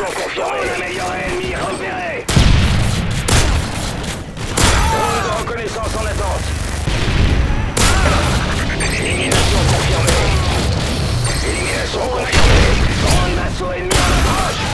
asociaciones.